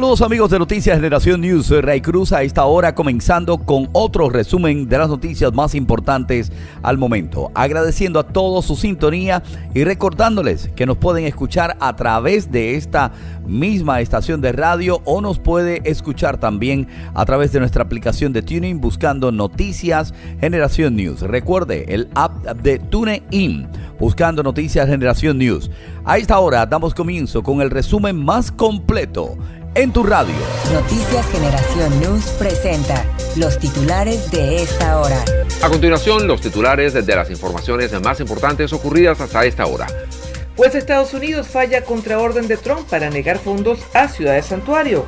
Saludos amigos de Noticias Generación News, Ray Cruz a esta hora comenzando con otro resumen de las noticias más importantes al momento. Agradeciendo a todos su sintonía y recordándoles que nos pueden escuchar a través de esta misma estación de radio o nos puede escuchar también a través de nuestra aplicación de Tuning buscando Noticias Generación News. Recuerde el app de TuneIn buscando Noticias Generación News. A esta hora damos comienzo con el resumen más completo en tu radio. Noticias Generación News presenta los titulares de esta hora. A continuación, los titulares de las informaciones más importantes ocurridas hasta esta hora. Pues Estados Unidos falla contra orden de Trump para negar fondos a Ciudad Santuario.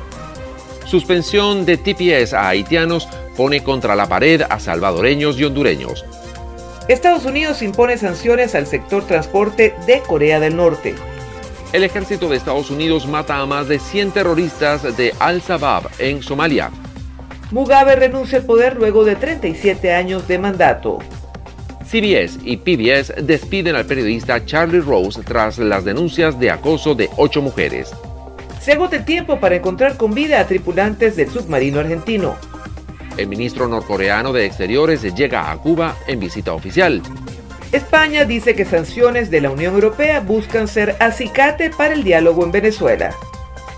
Suspensión de TPS a haitianos pone contra la pared a salvadoreños y hondureños. Estados Unidos impone sanciones al sector transporte de Corea del Norte. El ejército de Estados Unidos mata a más de 100 terroristas de Al-Shabaab en Somalia. Mugabe renuncia al poder luego de 37 años de mandato. CBS y PBS despiden al periodista Charlie Rose tras las denuncias de acoso de ocho mujeres. Se agota el tiempo para encontrar con vida a tripulantes del submarino argentino. El ministro norcoreano de Exteriores llega a Cuba en visita oficial. España dice que sanciones de la Unión Europea buscan ser acicate para el diálogo en Venezuela.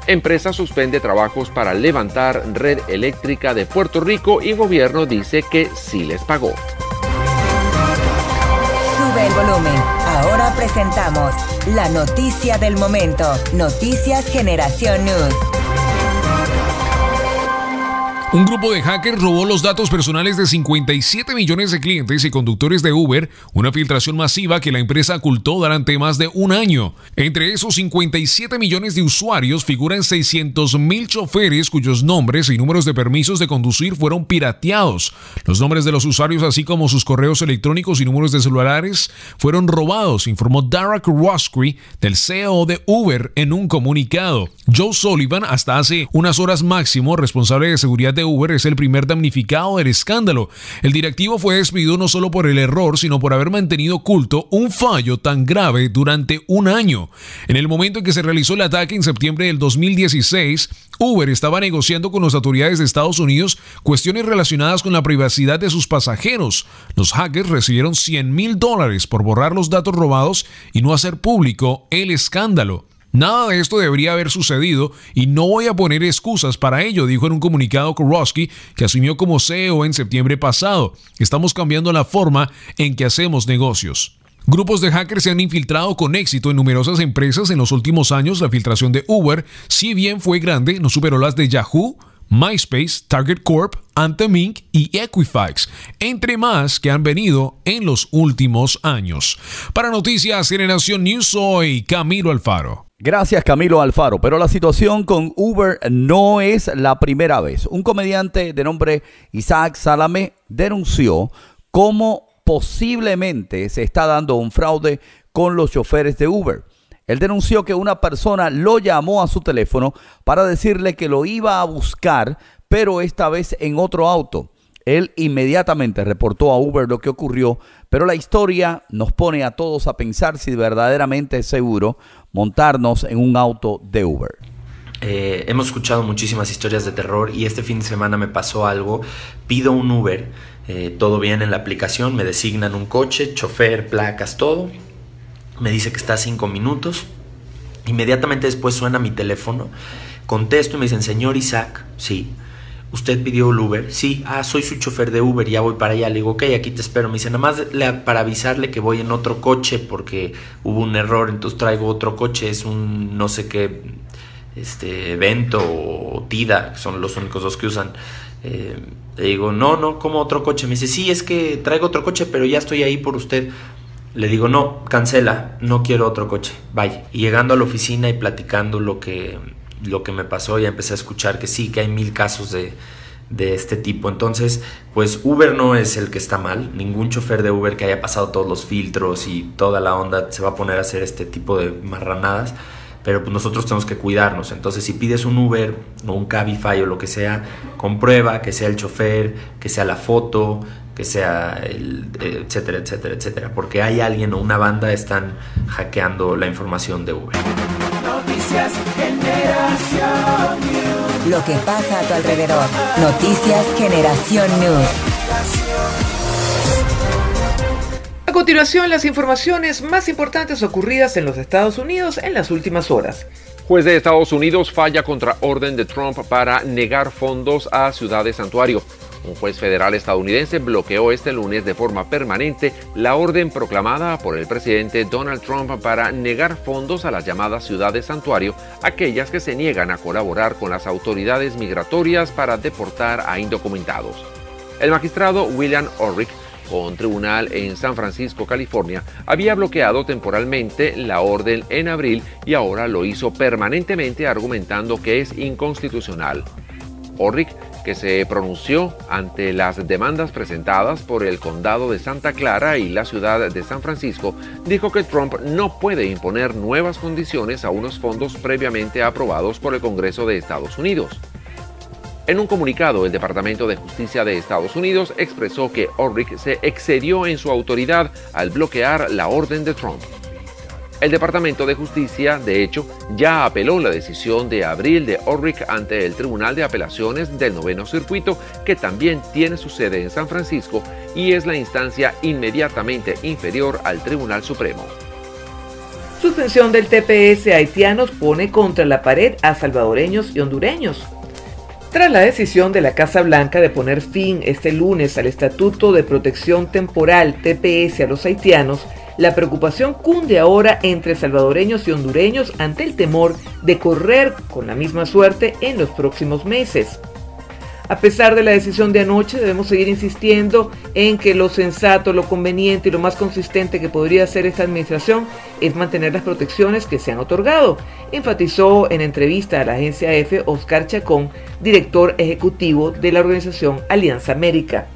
Empresa suspende trabajos para levantar red eléctrica de Puerto Rico y gobierno dice que sí les pagó. Sube el volumen. Ahora presentamos la noticia del momento. Noticias Generación News. Un grupo de hackers robó los datos personales de 57 millones de clientes y conductores de Uber, una filtración masiva que la empresa ocultó durante más de un año. Entre esos 57 millones de usuarios figuran 600 mil choferes cuyos nombres y números de permisos de conducir fueron pirateados. Los nombres de los usuarios, así como sus correos electrónicos y números de celulares, fueron robados, informó Dara Roscree del CEO de Uber en un comunicado. Joe Sullivan, hasta hace unas horas máximo responsable de seguridad de Uber es el primer damnificado del escándalo. El directivo fue despedido no solo por el error, sino por haber mantenido oculto un fallo tan grave durante un año. En el momento en que se realizó el ataque en septiembre del 2016, Uber estaba negociando con las autoridades de Estados Unidos cuestiones relacionadas con la privacidad de sus pasajeros. Los hackers recibieron 100 mil dólares por borrar los datos robados y no hacer público el escándalo. Nada de esto debería haber sucedido y no voy a poner excusas para ello, dijo en un comunicado Kowalski, que asumió como CEO en septiembre pasado. Estamos cambiando la forma en que hacemos negocios. Grupos de hackers se han infiltrado con éxito en numerosas empresas en los últimos años. La filtración de Uber, si bien fue grande, no superó las de Yahoo, MySpace, Target Corp, Anthem Inc. y Equifax, entre más que han venido en los últimos años. Para Noticias Generación News, soy Camilo Alfaro. Gracias Camilo Alfaro, pero la situación con Uber no es la primera vez. Un comediante de nombre Isaac Salame denunció cómo posiblemente se está dando un fraude con los choferes de Uber. Él denunció que una persona lo llamó a su teléfono para decirle que lo iba a buscar, pero esta vez en otro auto. Él inmediatamente reportó a Uber lo que ocurrió, pero la historia nos pone a todos a pensar si verdaderamente es seguro montarnos en un auto de Uber. Eh, hemos escuchado muchísimas historias de terror y este fin de semana me pasó algo. Pido un Uber, eh, todo bien en la aplicación, me designan un coche, chofer, placas, todo. Me dice que está a cinco minutos. Inmediatamente después suena mi teléfono. Contesto y me dicen, señor Isaac, sí. ¿Usted pidió el Uber? Sí, ah, soy su chofer de Uber, ya voy para allá. Le digo, ok, aquí te espero. Me dice, nada más para avisarle que voy en otro coche porque hubo un error, entonces traigo otro coche. Es un no sé qué este evento o TIDA, que son los únicos dos que usan. Eh, le digo, no, no, como otro coche. Me dice, sí, es que traigo otro coche, pero ya estoy ahí por usted. Le digo, no, cancela, no quiero otro coche, vaya. Y llegando a la oficina y platicando lo que lo que me pasó, ya empecé a escuchar que sí, que hay mil casos de, de este tipo. Entonces, pues Uber no es el que está mal. Ningún chofer de Uber que haya pasado todos los filtros y toda la onda se va a poner a hacer este tipo de marranadas. Pero pues nosotros tenemos que cuidarnos. Entonces, si pides un Uber o un Cabify o lo que sea, comprueba que sea el chofer, que sea la foto, que sea el etcétera, etcétera, etcétera. Porque hay alguien o una banda están hackeando la información de Uber. Noticias Generación lo que pasa a tu alrededor. Noticias Generación News. A continuación, las informaciones más importantes ocurridas en los Estados Unidos en las últimas horas. Juez de Estados Unidos falla contra orden de Trump para negar fondos a ciudades santuario. Un juez federal estadounidense bloqueó este lunes de forma permanente la orden proclamada por el presidente Donald Trump para negar fondos a las llamadas ciudades santuario, aquellas que se niegan a colaborar con las autoridades migratorias para deportar a indocumentados. El magistrado William Orrick con tribunal en San Francisco, California, había bloqueado temporalmente la orden en abril y ahora lo hizo permanentemente argumentando que es inconstitucional. Orrick, que se pronunció ante las demandas presentadas por el condado de Santa Clara y la ciudad de San Francisco, dijo que Trump no puede imponer nuevas condiciones a unos fondos previamente aprobados por el Congreso de Estados Unidos. En un comunicado, el Departamento de Justicia de Estados Unidos expresó que Orrick se excedió en su autoridad al bloquear la orden de Trump. El Departamento de Justicia, de hecho, ya apeló la decisión de abril de Orrick ante el Tribunal de Apelaciones del Noveno Circuito, que también tiene su sede en San Francisco y es la instancia inmediatamente inferior al Tribunal Supremo. Suspensión del TPS haitianos pone contra la pared a salvadoreños y hondureños. Tras la decisión de la Casa Blanca de poner fin este lunes al Estatuto de Protección Temporal TPS a los haitianos, la preocupación cunde ahora entre salvadoreños y hondureños ante el temor de correr con la misma suerte en los próximos meses. A pesar de la decisión de anoche, debemos seguir insistiendo en que lo sensato, lo conveniente y lo más consistente que podría hacer esta administración es mantener las protecciones que se han otorgado, enfatizó en entrevista a la agencia EFE Oscar Chacón, director ejecutivo de la organización Alianza América.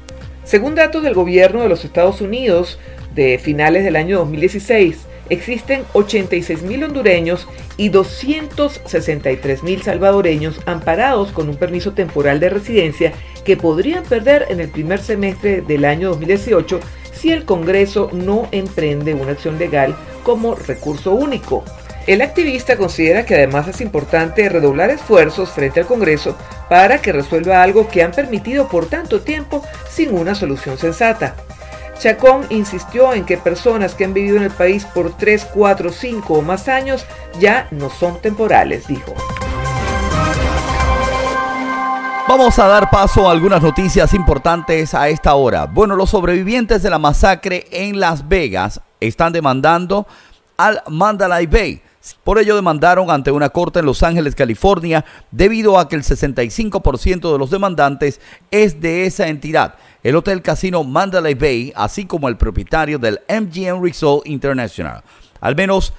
Según datos del gobierno de los Estados Unidos de finales del año 2016, existen 86.000 hondureños y 263.000 salvadoreños amparados con un permiso temporal de residencia que podrían perder en el primer semestre del año 2018 si el Congreso no emprende una acción legal como recurso único. El activista considera que además es importante redoblar esfuerzos frente al Congreso para que resuelva algo que han permitido por tanto tiempo sin una solución sensata. Chacón insistió en que personas que han vivido en el país por 3, 4, 5 o más años ya no son temporales, dijo. Vamos a dar paso a algunas noticias importantes a esta hora. Bueno, los sobrevivientes de la masacre en Las Vegas están demandando al Mandalay Bay. Por ello demandaron ante una corte en Los Ángeles, California, debido a que el 65% de los demandantes es de esa entidad el Hotel Casino Mandalay Bay, así como el propietario del MGM Resort International. Al menos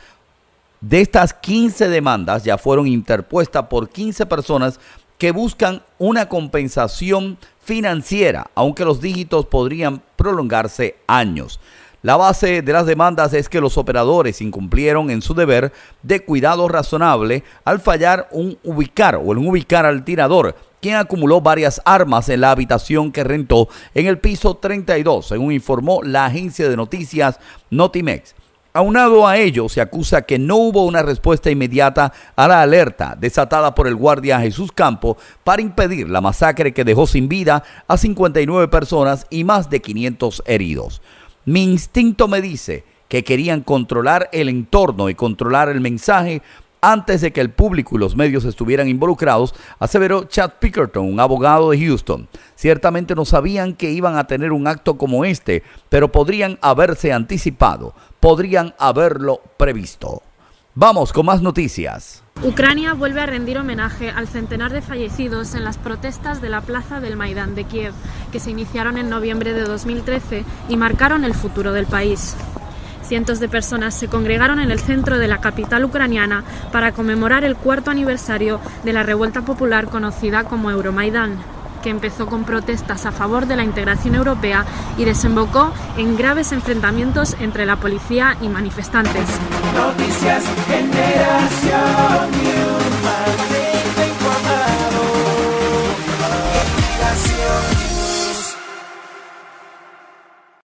de estas 15 demandas ya fueron interpuestas por 15 personas que buscan una compensación financiera, aunque los dígitos podrían prolongarse años. La base de las demandas es que los operadores incumplieron en su deber de cuidado razonable al fallar un ubicar o en ubicar al tirador quien acumuló varias armas en la habitación que rentó en el piso 32, según informó la agencia de noticias Notimex. Aunado a ello, se acusa que no hubo una respuesta inmediata a la alerta desatada por el guardia Jesús Campo para impedir la masacre que dejó sin vida a 59 personas y más de 500 heridos. Mi instinto me dice que querían controlar el entorno y controlar el mensaje antes de que el público y los medios estuvieran involucrados, aseveró Chad Pickerton, un abogado de Houston. Ciertamente no sabían que iban a tener un acto como este, pero podrían haberse anticipado, podrían haberlo previsto. Vamos con más noticias. Ucrania vuelve a rendir homenaje al centenar de fallecidos en las protestas de la plaza del Maidán de Kiev, que se iniciaron en noviembre de 2013 y marcaron el futuro del país. Cientos de personas se congregaron en el centro de la capital ucraniana para conmemorar el cuarto aniversario de la revuelta popular conocida como Euromaidán que empezó con protestas a favor de la integración europea y desembocó en graves enfrentamientos entre la policía y manifestantes.